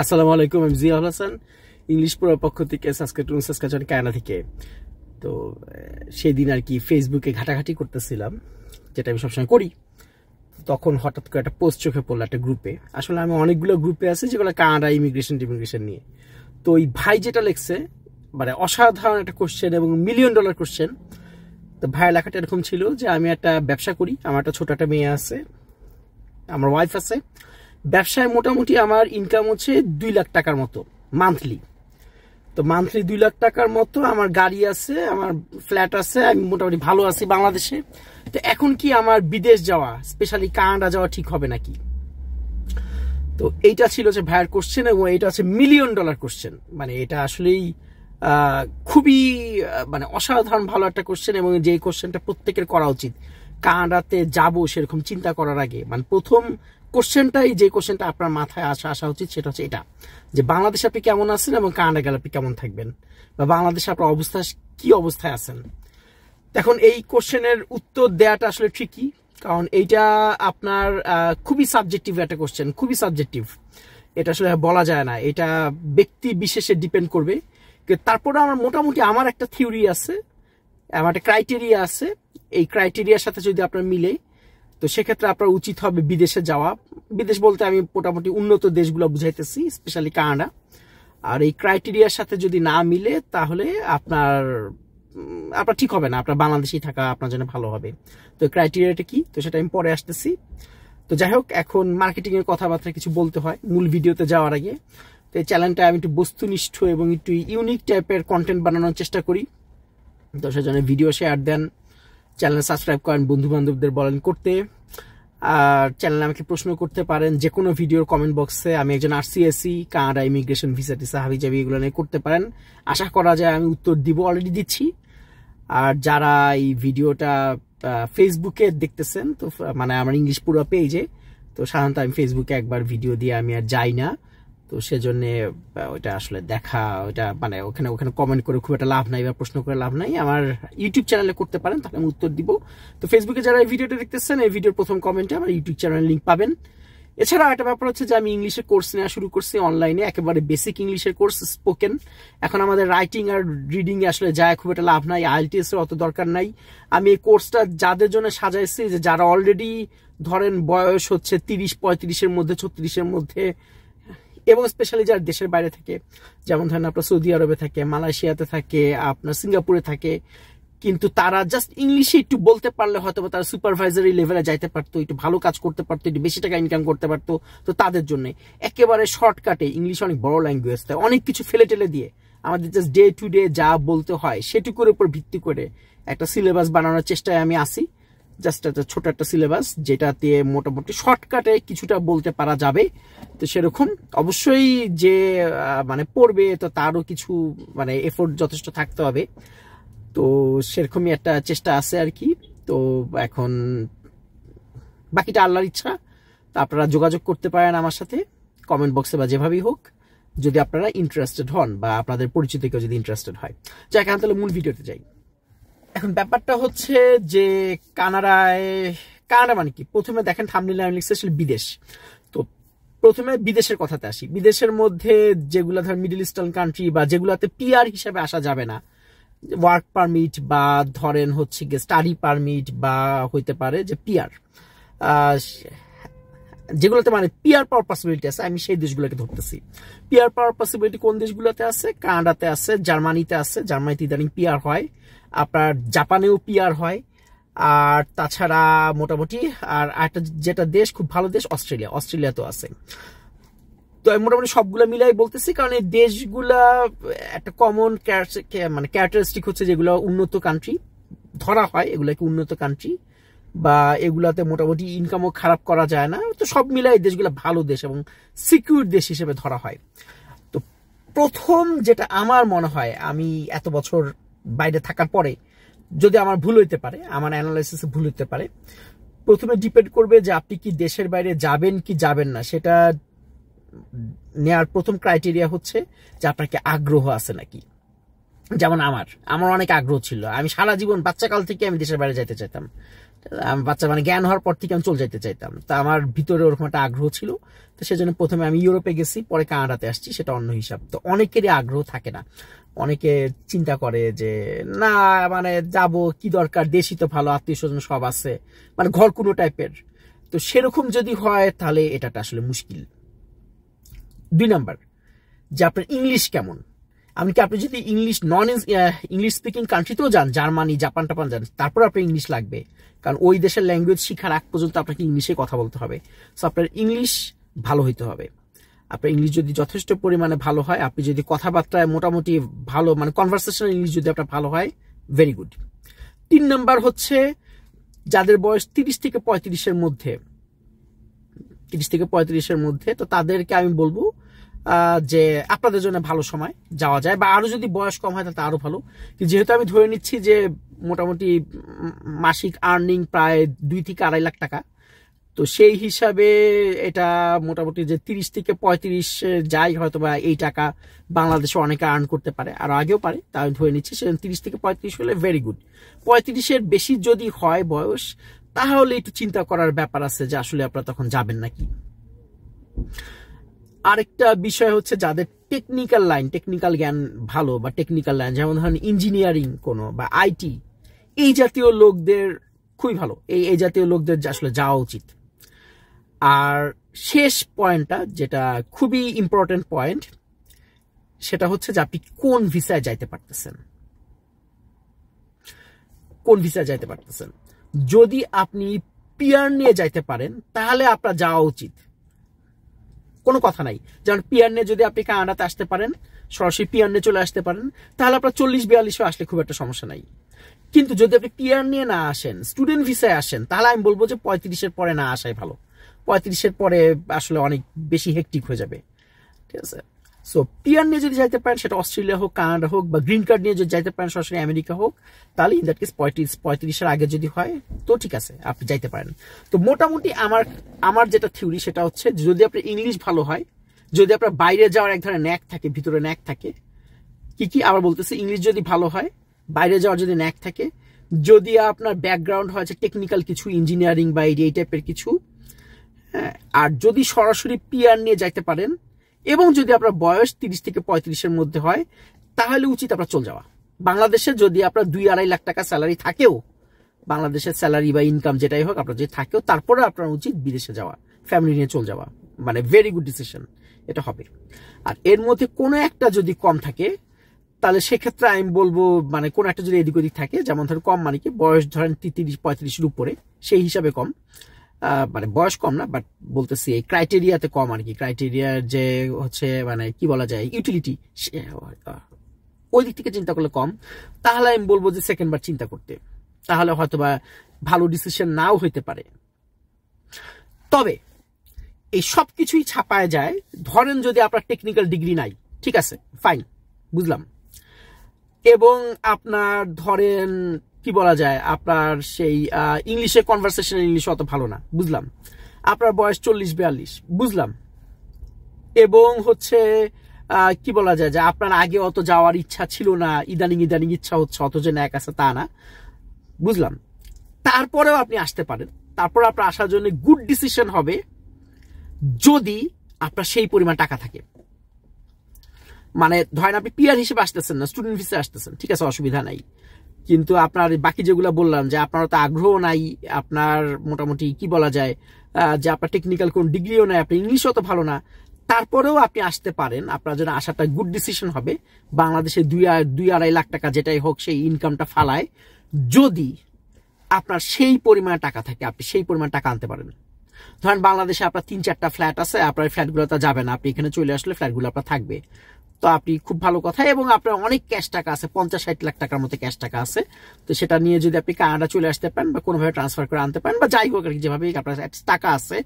আসসালামু আলাইকুম, আমি জিয়া হাসান, ইংলিশ পুরো পক্ষ থেকে সাসকেটুন সাসকাচন কায়না থেকে। তো সেই দিন আর কি ফেসবুকে ঘাটাঘাটি করতেছিলাম, যেটা আমি সবসময় করি। তখন হঠাৎ করে একটা পোস্ট চোখে পড়ল একটা গ্রুপে। আসলে আমি অনেকগুলো গ্রুপে আছি যেগুলো কানাডা ইমিগ্রেশন টিমিগ্রেশন নিয়ে। তো ওই ভাই যেটা লেখছে মানে অসাধারণ একটা কোশ্চেন এবং মিলিয়ন ডলার কোশ্চেন তো ভাইয়ের লেখাটা এরকম ছিল যে, আমি একটা ব্যবসা করি, আমার একটা ছোট একটা মেয়ে আছে, আমার ওয়াইফ আছে। ব্যবসায় মোটামুটি আমার ইনকাম হচ্ছে দুই লাখ টাকার মতো মান্থলি তো মান্থলি দুই লাখ টাকার মতো আমার গাড়ি আছে, আমার ফ্ল্যাট আছে, আমি মোটামুটি ভালো আছি বাংলাদেশে। তো এখন কি আমার বিদেশ যাওয়া স্পেশালি কানাডা যাওয়া ঠিক হবে নাকি? তো এইটা ছিল যে ভাইয়ের কোশ্চেন এবং এটা হচ্ছে মিলিয়ন ডলার কোশ্চেন মানে এটা আসলেই খুবই মানে অসাধারণ ভালো একটা কোশ্চেন এবং যে কোশ্চেনটা প্রত্যেকের করা উচিত। কানাডাতে যাব সেরকম চিন্তা করার আগে মানে প্রথম কোশ্চেনটাই, যে কোশ্চেনটা আপনার মাথায় আসা আসা উচিত, সেটা হচ্ছে এটা। যে বাংলাদেশে আপনি কেমন আছেন এবং কানাডা গেলে আপনি কেমন থাকবেন? বা বাংলাদেশে আপনার অবস্থা কি অবস্থায় আছেন? এখন এই কোশ্চেনের উত্তর দেওয়াটা আসলে ঠিকই কারণ এইটা আপনার খুবই সাবজেক্টিভ একটা কোশ্চেন খুবই সাবজেক্টিভ এটা আসলে বলা যায় না। এটা ব্যক্তি বিশেষে ডিপেন্ড করবে। তারপরে আমার মোটামুটি আমার একটা থিওরি আছে, আমার একটা ক্রাইটেরিয়া আছে। এই ক্রাইটেরিয়ার সাথে যদি আপনার মিলে তো সেক্ষেত্রে আপনার উচিত হবে বিদেশে যাওয়া। বিদেশ বলতে আমি মোটামুটি উন্নত দেশগুলো বুঝাইতেছি স্পেশালি কানাডা। আর এই ক্রাইটেরিয়ার সাথে যদি না মিলে, তাহলে আপনার আপনার ঠিক হবে না। আপনার বাংলাদেশেই থাকা আপনার জন্য ভালো হবে। তো ক্রাইটেরিয়াটা কি? তো সেটা আমি পরে আসতেছি। তো যাই হোক, এখন মার্কেটিং এর কথাবার্তা কিছু বলতে হয় মূল ভিডিওতে যাওয়ার আগে। তো এই চ্যানেলটা আমি একটু বস্তুনিষ্ঠ এবং একটু ইউনিক টাইপের কন্টেন্ট বানানোর চেষ্টা করি। তো সেজন্য ভিডিও শেয়ার দেন। চ্যানেল সাবস্ক্রাইব করেন বন্ধু বান্ধবদের বলেন করতে। আর চ্যানেলে আমাকে প্রশ্ন করতে পারেন, যে কোনো ভিডিওর কমেন্ট বক্সে আমি একজন আরসিএসি কানাডা ইমিগ্রেশন ভিসা টিসা হাবি জাবি এগুলো নিয়ে করতে পারেন। আশা করা যায় আমি উত্তর দিব অলরেডি দিচ্ছি। আর যারা এই ভিডিওটা ফেসবুকে দেখতেছেন, তো মানে আমার ইংলিশ পুরো পেজে তো সাধারণত আমি ফেসবুকে একবার ভিডিও দিয়ে আমি আর যাই না। তো সেজন্য ওইটা আসলে দেখা, ওইটা মানে ওখানে ওখানে কমেন্ট করে খুব একটা লাভ নাই বা প্রশ্ন করে লাভ নাই। আমার ইউটিউব চ্যানেলে করতে পারেন, তাহলে আমি উত্তর দিব। তো ফেসবুকে যারা এই ভিডিওটা দেখতেছেন, এই ভিডিওর প্রথম কমেন্টে আমার ইউটিউব চ্যানেলের লিঙ্ক পাবেন। এছাড়া একটা ব্যাপার হচ্ছে যে আমি ইংলিশের কোর্স নেওয়া শুরু করছি অনলাইনে একেবারে বেসিক ইংলিশের কোর্স স্পোকেন এখন আমাদের রাইটিং আর রিডিং আসলে যায়, খুব একটা লাভ নাই আইএলটিএস এর অত দরকার নাই। আমি এই কোর্সটা যাদের জন্য সাজাইছি, যে যারা অলরেডি ধরেন বয়স হচ্ছে তিরিশ, পঁয়ত্রিশের মধ্যে, ছত্রিশের মধ্যে এবং স্পেশালি যারা দেশের বাইরে থাকে, যেমন ধরেন আপনার সৌদি আরবে থাকে, মালয়েশিয়াতে থাকে, আপনার সিঙ্গাপুরে থাকে, কিন্তু তারা জাস্ট ইংলিশে একটু বলতে পারলে হয়তো বা তারা সুপারভাইজারি লেভেলে যাইতে পারতো, একটু ভালো কাজ করতে পারতো, একটু বেশি টাকা ইনকাম করতে পারতো, তো তাদের জন্য। একেবারে শর্টকাটে ইংলিশ অনেক বড় ল্যাঙ্গুয়েজ তাই অনেক কিছু ফেলে টেলে দিয়ে। আমাদের জাস্ট ডে টু ডে যা বলতে হয়, সেটুকুর উপর ভিত্তি করে একটা সিলেবাস বানানোর চেষ্টায় আমি আসি জাস্ট একটা ছোট একটা সিলেবাস যেটা দিয়ে মোটামুটি শর্টকাটে কিছুটা বলতে পারা যাবে। তো সেরকম। অবশ্যই যে মানে পড়বে, তো তারও কিছু মানে এফোর্ট যথেষ্ট থাকতে হবে। তো সেরকমই একটা চেষ্টা আছে আর কি। তো এখন বাকিটা আল্লাহর ইচ্ছা। তা আপনারা যোগাযোগ করতে পারেন আমার সাথে। কমেন্ট বক্সে বা যেভাবেই হোক। যদি আপনারা ইন্টারেস্টেড হন বা আপনাদের পরিচিত কেউ যদি ইন্টারেস্টেড হয়। যাই এখন তাহলে মূল ভিডিওতে যাই। এখন ব্যাপারটা হচ্ছে যে কানাডায়, কানাডা মানে কি? প্রথমে দেখেন থামনিলে আমি লিখছি আসলে বিদেশ। তো প্রথমে বিদেশের কথাতে আসি। বিদেশের মধ্যে যেগুলো ধর মিডল ইস্টার্ন কান্ট্রি বা যেগুলোতে পিআর হিসাবে আসা যাবে না। ওয়ার্ক পারমিট বা ধরেন হচ্ছে গিয়ে স্টাডি পারমিট বা হইতে পারে যে পিআর যেগুলোতে মানে পিআর পাওয়ার পসিবিলিটি আছে, আমি সেই দেশগুলোকে ধরতেছি। পিআর পাওয়ার পসিবিলিটি কোন দেশগুলোতে আছে? কানাডাতে আছে, জার্মানিতে আছে, জার্মানিতে ইদানিং পিআর হয়। আপনার জাপানেও পিয়ার হয়। আর তাছাড়া মোটামুটি, আর একটা যেটা দেশ, খুব ভালো দেশ, অস্ট্রেলিয়া। অস্ট্রেলিয়াতেও আছে। তো আমি মোটামুটি সবগুলো মিলাই বলতেছি, কারণ এই দেশগুলা একটা কমন মানে ক্যারেক্টারিস্টিক হচ্ছে যেগুলো উন্নত কান্ট্রি ধরা হয় এগুলাকে উন্নত কান্ট্রি বা এগুলাতে মোটামুটি ইনকামও খারাপ করা যায় না। তো সব মিলাই দেশগুলো ভালো দেশ এবং সিকিউর দেশ হিসেবে ধরা হয়। তো প্রথম যেটা আমার মনে হয়, আমি এত বছর বাইরে থাকার পরে যদি আমার ভুল হইতে পারে, আমার অ্যানালাইসিসে ভুল হইতে পারে, প্রথমে ডিপেন্ড করবে যে আপনি কি দেশের বাইরে যাবেন কি যাবেন না। সেটা নেয়ার প্রথম ক্রাইটেরিয়া হচ্ছে যে আপনাকে আগ্রহ আছে নাকি। যেমন আমার আমার অনেক আগ্রহ ছিল। আমি সারা জীবন, বাচ্চাকাল থেকে আমি দেশের বাইরে যেতে চাইতাম। বাচ্চা মানে জ্ঞান হওয়ার পর থেকে আমি চলে যেতে চাইতাম। তা আমার ভিতরে ওরকম একটা আগ্রহ ছিল। তো সেজন্য প্রথমে আমি ইউরোপে গেছি, পরে কানাডাতে আসছি, সেটা অন্য হিসাব। তো অনেকেরই আগ্রহ থাকে না। অনেকে চিন্তা করে যে, না মানে যাব কি দরকার? দেশই তো ভালো আত্মীয় স্বজন সব আছে। মানে ঘর কোনো টাইপের। তো সেরকম যদি হয়, তাহলে এটা আসলে মুশকিল। দুই নাম্বার, যে আপনার ইংলিশ কেমন? এমনকি আপনি যদি ইংলিশ নন ইংলিশ স্পিকিং কান্ট্রিতেও যান, জার্মানি, জাপান, টাপান যান, তারপর আপনার ইংলিশ লাগবে। কারণ ওই দেশের ল্যাঙ্গুয়েজ শিখার আগ পর্যন্ত আপনাকে ইংলিশে কথা বলতে হবে। সো আপনার ইংলিশ ভালো হইতে হবে। আপনার ইংলিশ যদি যথেষ্ট পরিমাণে ভালো হয়, আপনি যদি কথাবার্তায় মোটামুটি ভালো মানে কনভারসেশনাল ইংলিশ যদি আপনার ভালো হয় ভেরি গুড তিন নাম্বার হচ্ছে, যাদের বয়স তিরিশ থেকে পঁয়ত্রিশের মধ্যে, তিরিশ থেকে পঁয়ত্রিশের মধ্যে, তো তাদেরকে আমি বলব যে আপনাদের জন্য ভালো সময় যাওয়া যায়, বা আরও যদি বয়স কম হয় তাহলে আরও ভালো। যেহেতু আমি ধরে নিচ্ছি যে মোটামুটি মাসিক আর্নিং প্রায় দুই থেকে আড়াই লাখ টাকা, তো সেই হিসাবে এটা মোটামুটি যে তিরিশ থেকে পঁয়ত্রিশ যাই হয়তো বা এই টাকা বাংলাদেশে অনেকে আর্ন করতে পারে, আর আগেও পারে তা আমি ধরে নিচ্ছি সেজন্য তিরিশ থেকে পঁয়ত্রিশ হলে ভেরি গুড পঁয়ত্রিশের বেশি যদি হয় বয়স, তাহলে একটু চিন্তা করার ব্যাপার আছে যে আসলে আপনারা তখন যাবেন নাকি। আরেকটা বিষয় হচ্ছে যাদের টেকনিক্যাল লাইন টেকনিক্যাল জ্ঞান ভালো বা টেকনিক্যাল লাইন যেমন ধরেন ইঞ্জিনিয়ারিং কোনো বা আইটি এই জাতীয় লোকদের খুবই ভালো। এই এই জাতীয় লোকদের আসলে যাওয়া উচিত। আর শেষ পয়েন্টটা যেটা খুবই ইম্পর্টেন্ট পয়েন্ট সেটা হচ্ছে যে আপনি কোন ভিসায় যাইতে পারতেছেন। কোন ভিসায় যাইতে পারতেছেন। যদি আপনি পিয়ার নিয়ে যাইতে পারেন, তাহলে আপনার যাওয়া উচিত। কোনো কথা নাই। যেমন পিয়ার নিয়ে যদি আপনি কানাডাতে আসতে পারেন, সরাসরি পিয়ারনে চলে আসতে পারেন, তাহলে আপনার চল্লিশ, বিয়াল্লিশও আসলে খুব একটা সমস্যা নাই। কিন্তু যদি আপনি পিয়ার নিয়ে না আসেন, স্টুডেন্ট ভিসায় আসেন, তাহলে আমি বলব যে পঁয়ত্রিশের পরে না আসাই ভালো। পঁয়ত্রিশের পরে আসলে অনেক বেশি হেকটিক হয়ে যাবে। ঠিক আছে? সো পিয়ার নিয়ে যদি যাইতে পারেন, সেটা অস্ট্রেলিয়া হোক, কানাডা হোক, বা গ্রিন কার্ড নিয়ে যদি যাইতে পারেন, সরাসরি আমেরিকা হোক, তাহলে ইন দ্যাট কেস পঁয়ত্রিশ, পঁয়ত্রিশের আগে যদি হয়, তো ঠিক আছে, আপনি যাইতে পারেন। তো মোটামুটি আমার আমার যেটা থিওরি সেটা হচ্ছে যদি আপনার ইংলিশ ভালো হয়, যদি আপনার বাইরে যাওয়ার এক ধরনের ন্যাক থাকে, ভিতরে ন্যাক থাকে, কি কি আবার বলতেছে, ইংলিশ যদি ভালো হয়, বাইরে যাওয়ার যদি ন্যাক থাকে, যদি আপনার ব্যাকগ্রাউন্ড হয় টেকনিক্যাল কিছু ইঞ্জিনিয়ারিং বা এই টাইপের কিছু হ্যাঁ আর যদি সরাসরি পিয়ার নিয়ে যাইতে পারেন এবং যদি আপনার বয়স তিরিশ থেকে পঁয়ত্রিশের মধ্যে হয়, তাহলে উচিত আপনার চলে যাওয়া। বাংলাদেশে যদি আপনার দুই আড়াই লাখ টাকা স্যালারি থাকেও, বাংলাদেশের স্যালারি বা ইনকাম যেটাই হোক আপনার যদি থাকেও, তারপরে আপনার উচিত বিদেশে যাওয়া ফ্যামিলি নিয়ে চলে যাওয়া। মানে ভেরি গুড ডিসিশন এটা হবে। আর এর মধ্যে কোনো একটা যদি কম থাকে, তাহলে সেক্ষেত্রে আমি বলব মানে কোনো একটা যদি এদিক ওদিক থাকে, যেমন ধরেন কম মানে কি, বয়স ধরেন তিরিশ, পঁয়ত্রিশের উপরে, সেই হিসাবে কম। মানে বয়স কম না বাট বলতেছি এই ক্রাইটেরিয়াতে কম আর কি ক্রাইটেরিয়ার যে হচ্ছে মানে কি বলা যায় ইউটিলিটি ওই দিক থেকে চিন্তা করলে কম। তাহলে আমি বলব যে সেকেন্ড বার চিন্তা করতে। তাহলে হয়তো বা ভালো ডিসিশন নাও হইতে পারে। তবে এই সব কিছুই ছাপায় যায়, ধরেন যদি আপনার টেকনিক্যাল ডিগ্রি নাই, ঠিক আছে ফাইন বুঝলাম। এবং আপনার ধরেন কি বলা যায়, আপনার সেই ইংলিশে কনভারসেশন ইংলিশ অত ভালো না, বুঝলাম। আপনার বয়স চল্লিশ, বিয়াল্লিশ, বুঝলাম। এবং হচ্ছে কি বলা যায় যে আপনার আগে অত যাওয়ার ইচ্ছা ছিল না, ইদানিং ইদানিং ইচ্ছা হচ্ছে, অত যে ন্যাক আছে তা না, বুঝলাম। তারপরেও আপনি আসতে পারেন। তারপর আপনার আসার জন্য গুড ডিসিশন হবে যদি আপনার সেই পরিমাণ টাকা থাকে। মানে ধরেন আপনি পিয়ার হিসেবে আসতেছেন না স্টুডেন্ট ভিসে আসতেছেন, ঠিক আছে, অসুবিধা নাই। কিন্তু আপনার বাকি যেগুলো বললাম, যে আপনার তো আগ্রহ নাই, আপনার মোটামুটি কি বলা যায় যে আপনার টেকনিক্যাল কোন ডিগ্রিও নাই আপনার ইংলিশও তো ভালো না, তারপরেও আপনি আসতে পারেন। আপনার জন্য আসাটা গুড ডিসিশন হবে। বাংলাদেশে দুই দুই আড়াই লাখ টাকা যেটাই হোক সেই ইনকামটা ফালায়। যদি আপনার সেই পরিমাণ টাকা থাকে, আপনি সেই পরিমাণ টাকা আনতে পারেন। ধরেন বাংলাদেশে আপনার তিন চারটা ফ্ল্যাট আছে, আপনার ফ্ল্যাটগুলোতে না, আপনি এখানে চলে আসলে ফ্ল্যাটগুলো আপনার থাকবে। তো আপনি খুব ভালো কথা, এবং আপনার অনেক ক্যাশ টাকা আছে, পঞ্চাশ, ষাট লাখ টাকার মতো ক্যাশ টাকা আছে। তো সেটা নিয়ে যদি আপনি কানাডা চলে আসতে পারেন, বা কোনোভাবে ট্রান্সফার করে আনতে পারেন, বা যাই হোক আর কি যেভাবে আপনার টাকা আছে,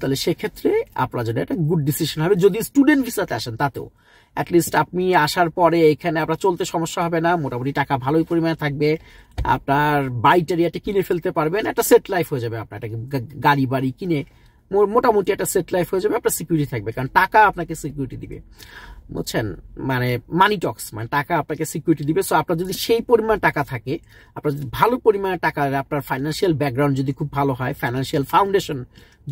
তাহলে সেক্ষেত্রে আপনার জন্য একটা গুড ডিসিশন হবে। যদি স্টুডেন্ট ভিসাতে আসেন, তাতেও। অ্যাটলিস্ট আপনি আসার পরে এখানে আপনার চলতে সমস্যা হবে না, মোটামুটি টাকা ভালোই পরিমাণে থাকবে, আপনার বাইট এরিয়াটা কিনে ফেলতে পারবেন, একটা সেট লাইফ হয়ে যাবে আপনার, একটা গাড়ি বাড়ি কিনে মোটামুটি একটা সেট লাইফ হয়ে যাবে, আপনার সিকিউরিটি থাকবে, কারণ টাকা আপনাকে সিকিউরিটি দিবে। বুঝছেন? মানে মানি টক্স মানে টাকা আপনাকে সিকিউরিটি দিবে। সো আপনার যদি সেই পরিমাণ টাকা থাকে, আপনার যদি ভালো পরিমাণে টাকা, আপনার ফাইন্যান্সিয়াল ব্যাকগ্রাউন্ড যদি খুব ভালো হয় ফাইন্যান্সিয়াল ফাউন্ডেশন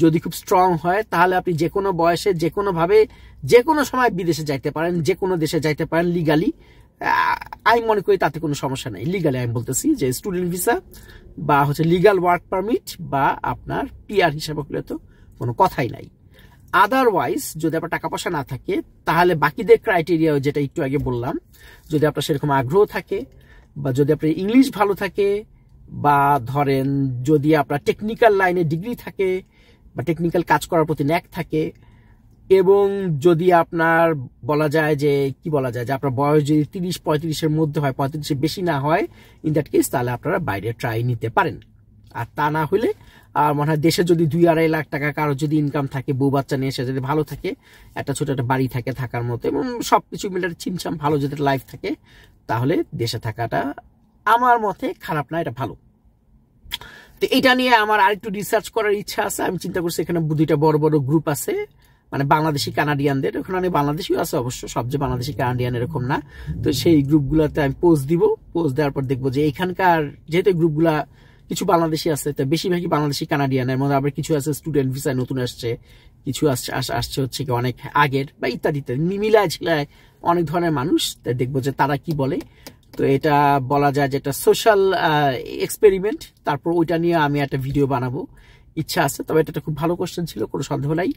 যদি খুব স্ট্রং হয়, তাহলে আপনি যে কোনো বয়সে যে কোনোভাবে যে কোনো সময় বিদেশে যাইতে পারেন যে কোনো দেশে যাইতে পারেন লিগালি আমি মনে করি তাতে কোনো সমস্যা নেই। লিগালি আমি বলতেছি যে স্টুডেন্ট ভিসা বা হচ্ছে লিগাল ওয়ার্ক পারমিট বা আপনার পিআর হিসাবে হলে তো কোনো কথাই নাই। আদারওয়াইজ যদি আপনার টাকা পয়সা না থাকে, তাহলে বাকিদের ক্রাইটেরিয়া যেটা একটু আগে বললাম, যদি আপনার সেরকম আগ্রহ থাকে, বা যদি আপনার ইংলিশ ভালো থাকে, বা ধরেন যদি আপনার টেকনিক্যাল লাইনে ডিগ্রি থাকে, বা টেকনিক্যাল কাজ করার প্রতি ন্যাক থাকে, এবং যদি আপনার বলা যায় যে, কি বলা যায়, যে আপনার বয়স যদি তিরিশ পঁয়ত্রিশের মধ্যে হয়, পঁয়ত্রিশের বেশি না হয় ইন দ্যাট কেস তাহলে আপনারা বাইরে ট্রাই নিতে পারেন। আর তা না হলে আর মনে হয় দেশে যদি দুই আড়াই লাখ টাকা কারও যদি ইনকাম থাকে, বউ বাচ্চা নিয়ে এসে যদি ভালো থাকে, একটা ছোট একটা বাড়ি থাকে থাকার মতো, এবং সবকিছু মিলে চিমচাম ভালো যদি লাইফ থাকে, তাহলে দেশে থাকাটা আমার মতে খারাপ না, এটা ভালো। তো এটা নিয়ে আমার আরেকটু রিসার্চ করার ইচ্ছা আছে, আমি চিন্তা করছি এখানে দুইটা বড় বড় গ্রুপ আছে মানে বাংলাদেশি কানাডিয়ানদের ওখানে অনেক বাংলাদেশিও আছে অবশ্য সবচেয়ে বাংলাদেশি কানাডিয়ান এরকম না। তো সেই গ্রুপগুলোতে আমি পোস্ট দিব পোস্ট দেওয়ার পর দেখব যে এখানকার যেহেতু গ্রুপগুলা কিছু বাংলাদেশি আছে, তো বেশিরভাগই বাংলাদেশি, কানাডিয়ান, এর মধ্যে আবার কিছু আছে স্টুডেন্ট ভিসায় নতুন আসছে, কিছু আসছে আসছে হচ্ছে কি অনেক আগের, বা ইত্যাদি ইত্যাদি মিলায় ঝিলায় অনেক ধরনের মানুষ তাই দেখব যে তারা কি বলে। তো এটা বলা যায় যে এটা সোশ্যাল এক্সপেরিমেন্ট তারপর ওইটা নিয়ে আমি একটা ভিডিও বানাবো। ইচ্ছা আছে, তবে এটা একটা খুব ভালো কোশ্চেন ছিল, কোনো সন্দেহ নাই।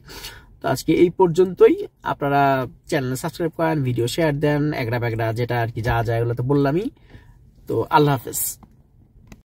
তো আজকে এই পর্যন্তই, আপনারা চ্যানেলে সাবস্ক্রাইব করেন ভিডিও শেয়ার দেন এগড়া ব্যাগড়া যেটা আর কি যা যায় ওগুলো তো বললামই। তো আল্লাহ হাফেজ।